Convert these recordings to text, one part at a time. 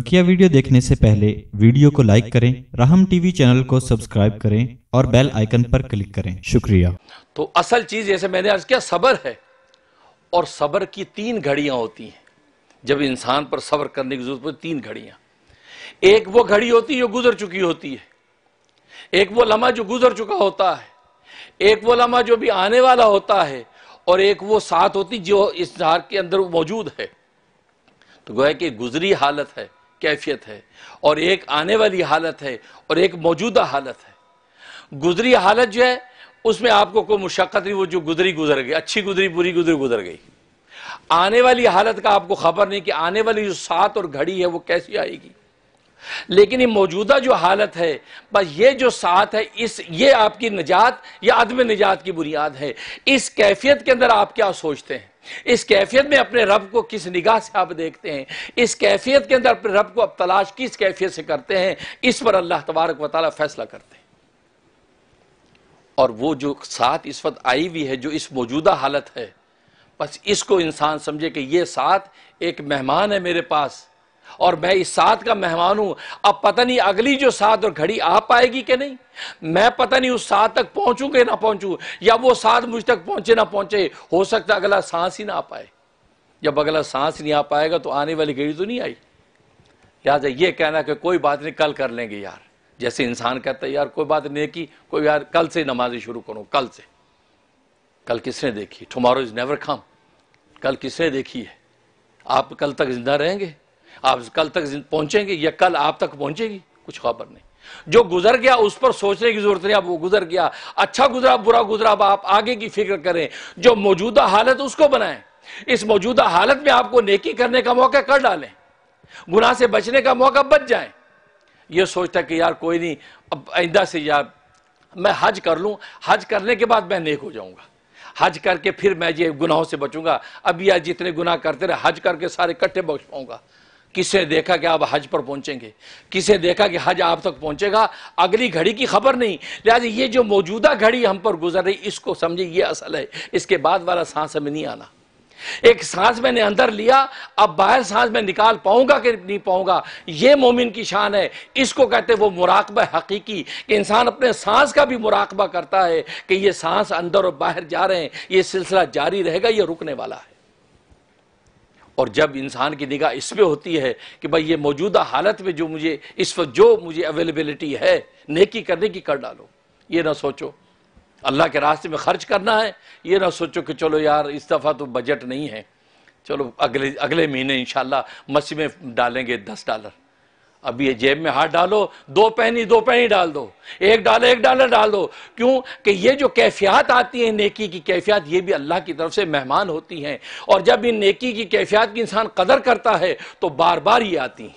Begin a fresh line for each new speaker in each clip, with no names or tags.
बकिया video देखने से पहले वीडियो को लाइक करें, राहम टीवी चैनल को सब्सक्राइब करें और बेल आइकन पर क्लिक करें। शुक्रिया।
तो असल चीज़ जैसे मैंने अर्ज़ किया, सबर है। और सबर की तीन घड़ियाँ होती हैं। जब इंसान पर सबर करने की ज़रूरत तीन घड़ियाँ। एक वो घड़ी होती है जो गुजर चुकी होती है। एक वो लम्हा जो गुजर चुका होता है। एक वो लम्हा जो भी आने वाला होता है। और एक वो साथ होती जो इस के अंदर मौजूद है। तो गोया कि गुजरी हालत है। कैफियत है, और एक आने वाली हालत है, और एक मौजूदा हालत है। गुजरी हालत जो है, उसमें आपको कोई मुशक्क़त नहीं, वो जो गुजरी गुजर गई, अच्छी गुजरी, बुरी गुजरी गुजर गई। आने वाली हालत का आपको खबर नहीं कि आने वाली जो सात और घड़ी है, वो कैसी आएगी। लेकिन ये मौजूदा जो हालत है, बस ये जो साथ है, इस, ये आपकी निजात, या अदम निजात की बुनियाद है। इस कैफियत के अंदर आप क्या सोचते हैं? इस कैफियत में अपने रब को किस निगाह से आप देखते हैं? इस कैफियत के अंदर अपने रब को अब तलाश किस कैफियत से करते हैं? इस पर अल्लाह तबारक वाली फैसला करते हैं। और वो जो साथ इस वक्त आई हुई है, जो इस मौजूदा हालत है, बस इसको इंसान समझे कि ये साथ एक मेहमान है मेरे पास। और मैं इस साथ का मेहमान हूँ। अब पता नहीं अगली जो साथ और घड़ी आ पाएगी कि नहीं? मैं पता नहीं उस साथ तक पहुंचूँगे ना पहुंचू, या वो साथ मुझ तक पहुँचे ना पहुँचे, हो सकता अगला सांस ही ना आ पाए। जब अगला सांस नहीं आ पाएगा तो आने वाली घड़ी तो नहीं आई। लिहाजा ये कहना कि कोई बात नहीं, कल कर लेंगे यार। जैसे इंसान कहता है, यार, कोई बात नहीं की, कोई यार, कल से नमाजें शुरू करो, कल से। कल किसने देखी? टुमारो इज़ नेवर कम कल किसने देखी है? आप कल तक ज़िंदा रहेंगे? आप कल तक पहुँचेंगे, या कल आप तक पहुंचेगी, कुछ खबर नहीं। जो गुजर गया उस पर सोचने की ज़रूरत नहीं, अब वो गुजर गया अच्छा गुजरा, बुरा गुजरा, अब आप आगे की फ़िक्र करें। जो मौजूदा हालत उसको बनाएँ। इस मौजूदा हालत में आपको नेकी करने का मौका कर डालें। गुनाह से बचने का मौका बच जाए। ये सोचता कि यार कोई नहीं, अब आइंदा से यार, मैं हज कर लूँ। हज करने के बाद मैं नेक हो जाऊँगा। हज करके फिर मैं ये गुनाहों से बचूँगा। अब यार जितने गुनाह करते रहे, हज करके सारे इकट्ठे बख्श पाऊँगा। किसे देखा कि आप हज पर पहुँचेंगे? किसे देखा कि हज आप तक पहुंचेगा? अगली घड़ी की खबर नहीं। लिहाजा ये जो मौजूदा घड़ी हम पर गुजर रही, इसको समझे ये असल है। इसके बाद वाला सांस हमें नहीं आना। एक सांस मैंने अंदर लिया, अब बाहर सांस में निकाल पाऊँगा कि नहीं पाऊँगा? ये मोमिन की शान है। इसको कहते वो मुराकबा हकीकी। कि इंसान अपने सांस का भी मुराकबा करता है कि ये सांस अंदर और बाहर जा रहे हैं। ये सिलसिला जारी रहेगा, ये रुकने वाला है। और जब इंसान की निगाह इस पर होती है कि भाई ये मौजूदा हालत में जो मुझे, इस वक्त जो मुझे अवेलेबिलिटी है, नेकी करने की कर डालो। ये ना सोचो। अल्लाह के रास्ते में खर्च करना है, ये ना सोचो कि चलो यार, इस दफ़ा तो बजट नहीं है। चलो अगले अगले महीने इंशाल्लाह मसी में डालेंगे दस डॉलर अब ये जेब में हाथ डालो, दो पैनी दो पैनी डाल दो। एक डालर एक डॉलर डाल दो। क्यों? कि ये जो कैफियत आती है नेकी की, कैफियत ये भी अल्लाह की तरफ़ से मेहमान होती हैं। और जब इन नेकी की कैफियत की इंसान कदर करता है तो बार बार ये आती हैं।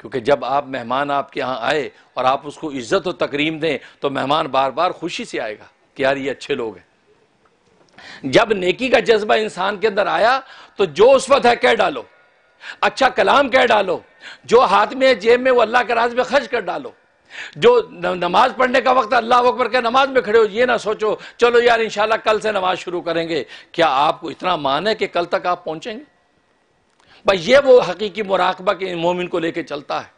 क्योंकि जब आप मेहमान आपके यहाँ आए और आप उसको इज़्ज़त और तकरीम दें तो मेहमान बार बार खुशी से आएगा कि यार ये अच्छे लोग हैं। जब नेकी का जज्बा इंसान के अंदर आया तो जो उस वक्त है, कह डालो। अच्छा कलाम कह डालो, जो हाथ में जेब में, वो अल्लाह के राज में खर्च कर डालो। जो नमाज़ पढ़ने का वक्त अल्लाह अकबर के नमाज़ में खड़े हो, ये ना सोचो, चलो यार, इंशाल्लाह कल से नमाज़ शुरू करेंगे। क्या आपको इतना मान है कि कल तक आप पहुँचेंगे? भाई, ये वो हकीकी मुराकबा के मोमिन को लेके चलता है।